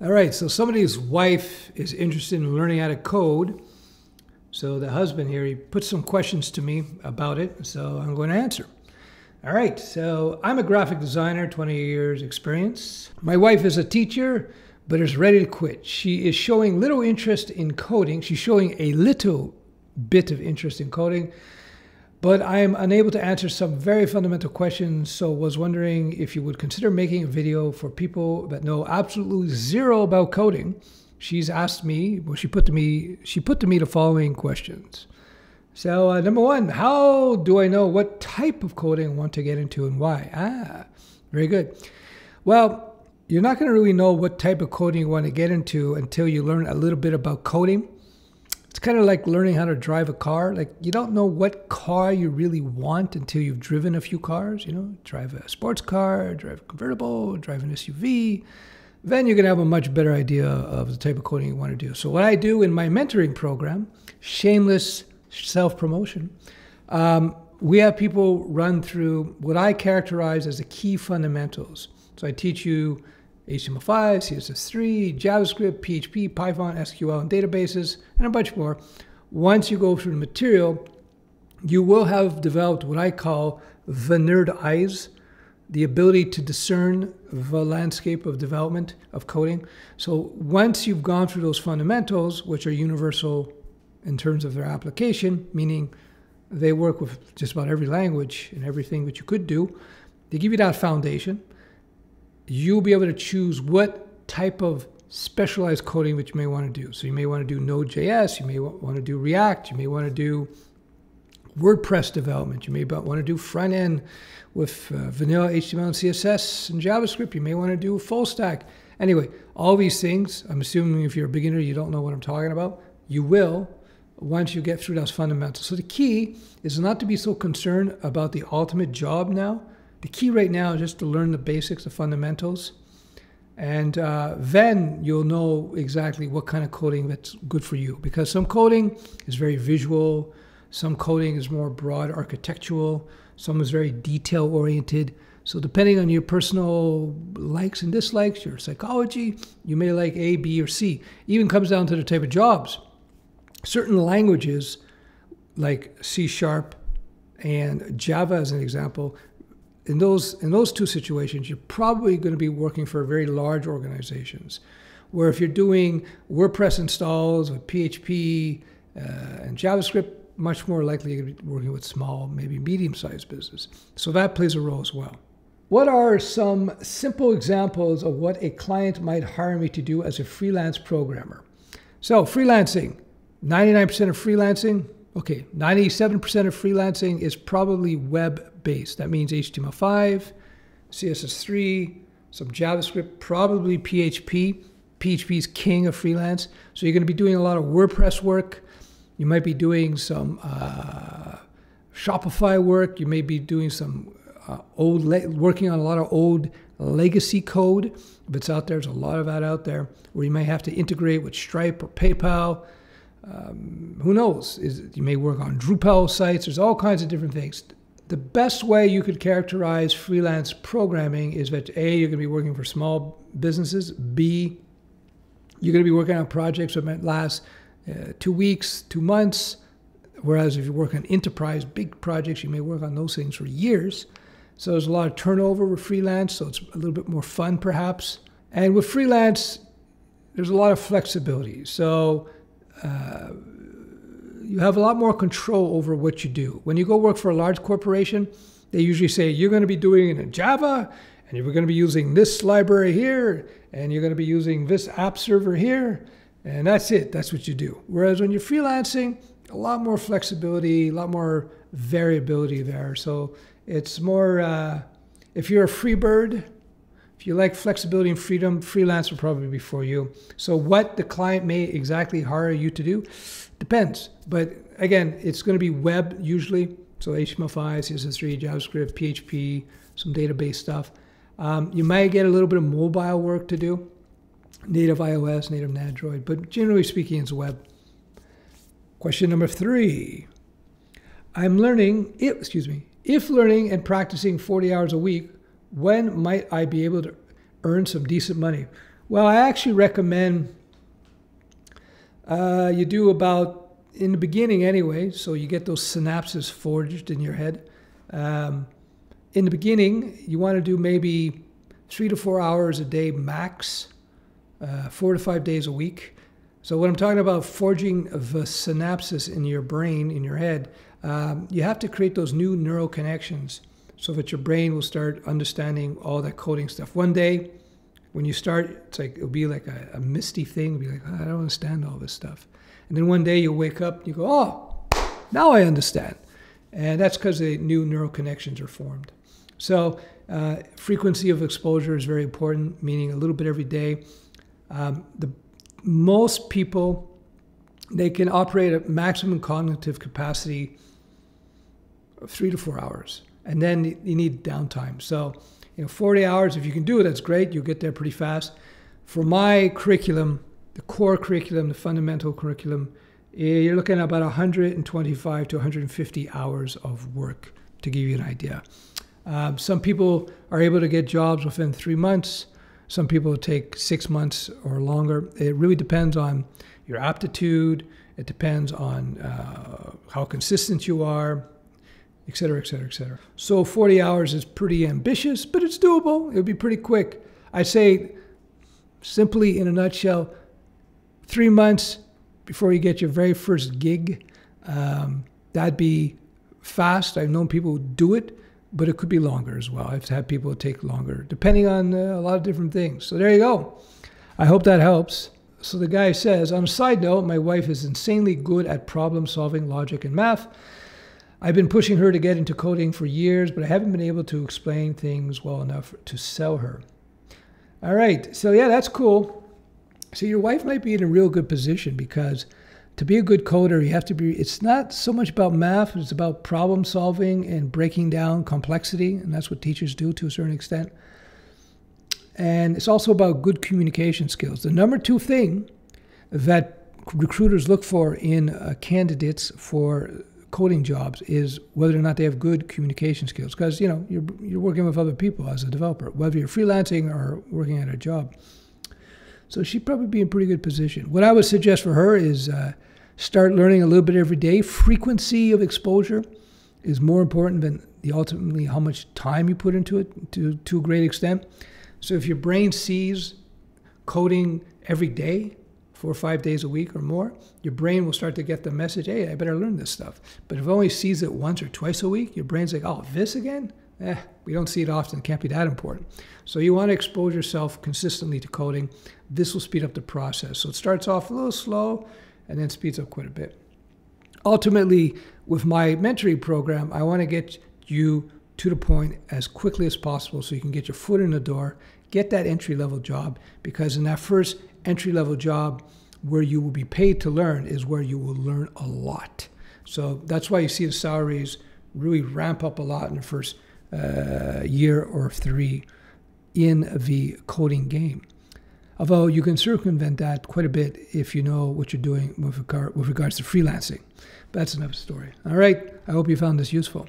All right, so somebody's wife is interested in learning how to code. So the husband here, he put some questions to me about it, so I'm going to answer. All right, so I'm a graphic designer, 20 years experience. My wife is a teacher, but is ready to quit. She is showing little interest in coding. She's showing a little bit of interest in coding, but I am unable to answer some very fundamental questions. So was wondering if you would consider making a video for people that know absolutely zero about coding. She's asked me, well, she put to me, she put to me the following questions. So uh, number one, how do I know what type of coding I want to get into and why? Ah, very good. Well, you're not going to really know what type of coding you want to get into until you learn a little bit about coding it's kind of like learning how to drive a car. Like you don't know what car you really want until you've driven a few cars. You know, drive a sports car, drive a convertible, drive an SUV. Then you're gonna have a much better idea of the type of coding you want to do. So what I do in my mentoring program, shameless self promotion, um, we have people run through what I characterize as the key fundamentals. So I teach you HTML5, CSS3, JavaScript, PHP, Python, SQL, and databases, and a bunch more. Once you go through the material, you will have developed what I call the nerd eyes, the ability to discern the landscape of development of coding. So once you've gone through those fundamentals, which are universal in terms of their application, meaning they work with just about every language and everything that you could do, they give you that foundation you'll be able to choose what type of specialized coding that you may want to do. So you may want to do Node.js, you may want to do React, you may want to do WordPress development, you may want to do front end with uh, vanilla HTML and CSS and JavaScript, you may want to do full stack. Anyway, all these things, I'm assuming if you're a beginner, you don't know what I'm talking about, you will once you get through those fundamentals. So the key is not to be so concerned about the ultimate job now, the key right now is just to learn the basics, the fundamentals, and uh, then you'll know exactly what kind of coding that's good for you. Because some coding is very visual, some coding is more broad architectural, some is very detail oriented. So depending on your personal likes and dislikes, your psychology, you may like A, B, or C. Even comes down to the type of jobs. Certain languages, like C sharp and Java, as an example, in those in those two situations, you're probably going to be working for very large organizations. Where if you're doing WordPress installs with PHP uh, and JavaScript, much more likely to be working with small, maybe medium-sized business. So that plays a role as well. What are some simple examples of what a client might hire me to do as a freelance programmer? So freelancing, 99% of freelancing, Okay, 97% of freelancing is probably web based. That means HTML5, CSS3, some JavaScript, probably PHP. PHP is king of freelance. So you're going to be doing a lot of WordPress work. You might be doing some uh, Shopify work. You may be doing some uh, old, working on a lot of old legacy code. If it's out there, there's a lot of that out there where you may have to integrate with Stripe or PayPal um, who knows? Is, you may work on Drupal sites. There's all kinds of different things. The best way you could characterize freelance programming is that A, you're going to be working for small businesses. B, you're going to be working on projects that might last uh, two weeks, two months. Whereas if you work on enterprise, big projects, you may work on those things for years. So there's a lot of turnover with freelance, so it's a little bit more fun perhaps. And with freelance, there's a lot of flexibility. So uh, you have a lot more control over what you do. When you go work for a large corporation, they usually say you're going to be doing it in Java, and you're going to be using this library here, and you're going to be using this app server here, and that's it. That's what you do. Whereas when you're freelancing, a lot more flexibility, a lot more variability there. So it's more, uh, if you're a free bird, if you like flexibility and freedom, freelance will probably be for you. So, what the client may exactly hire you to do depends. But again, it's going to be web usually. So, HTML5, CSS3, JavaScript, PHP, some database stuff. Um, you might get a little bit of mobile work to do, native iOS, native Android, but generally speaking, it's web. Question number three. I'm learning, if, excuse me, if learning and practicing 40 hours a week when might I be able to earn some decent money? Well, I actually recommend uh, you do about in the beginning anyway, so you get those synapses forged in your head. Um, in the beginning, you want to do maybe three to four hours a day max, uh, four to five days a week. So when I'm talking about forging the synapses in your brain, in your head, um, you have to create those new neural connections so that your brain will start understanding all that coding stuff. One day, when you start, it's like it'll be like a, a misty thing. It'll be like, oh, I don't understand all this stuff. And then one day you'll wake up and you go, oh, now I understand. And that's because the new neural connections are formed. So uh, frequency of exposure is very important, meaning a little bit every day. Um, the most people they can operate at maximum cognitive capacity of three to four hours, and then you need downtime. So, you know, 40 hours if you can do it, that's great. You'll get there pretty fast. For my curriculum, the core curriculum, the fundamental curriculum, eh, you're looking at about 125 to 150 hours of work to give you an idea. Um, some people are able to get jobs within three months. Some people take six months or longer. It really depends on your aptitude. It depends on uh, how consistent you are, et cetera, et cetera, et cetera. So 40 hours is pretty ambitious, but it's doable. It would be pretty quick. I say, simply in a nutshell, three months before you get your very first gig. Um, that'd be fast. I've known people do it but it could be longer as well. I've had people take longer, depending on uh, a lot of different things. So there you go. I hope that helps. So the guy says, on a side note, my wife is insanely good at problem solving, logic, and math. I've been pushing her to get into coding for years, but I haven't been able to explain things well enough to sell her. All right, so yeah, that's cool. So your wife might be in a real good position because to be a good coder, you have to be, it's not so much about math, it's about problem solving and breaking down complexity. And that's what teachers do to a certain extent. And it's also about good communication skills. The number two thing that recruiters look for in uh, candidates for coding jobs is whether or not they have good communication skills. Because, you know, you're, you're working with other people as a developer, whether you're freelancing or working at a job. So she'd probably be in pretty good position. What I would suggest for her is uh, start learning a little bit every day. Frequency of exposure is more important than the ultimately how much time you put into it to, to a great extent. So if your brain sees coding every day, four or five days a week or more, your brain will start to get the message, hey, I better learn this stuff. But if it only sees it once or twice a week, your brain's like, oh, this again? Eh, we don't see it often, it can't be that important. So you want to expose yourself consistently to coding. This will speed up the process. So it starts off a little slow, and then speeds up quite a bit. Ultimately, with my mentoring program, I want to get you to the point as quickly as possible so you can get your foot in the door, get that entry level job, because in that first entry level job, where you will be paid to learn is where you will learn a lot. So that's why you see the salaries really ramp up a lot in the first uh, year or three in the coding game. Although you can circumvent that quite a bit if you know what you're doing with, regard, with regards to freelancing. But that's another story. All right. I hope you found this useful.